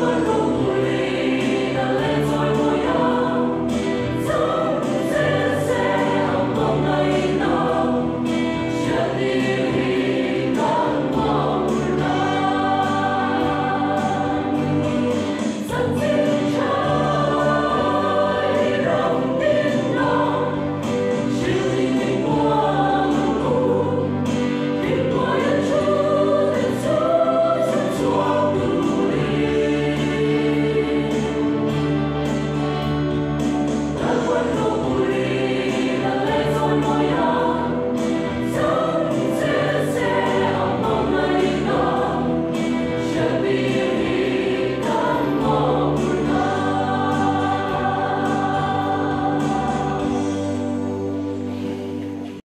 Lord.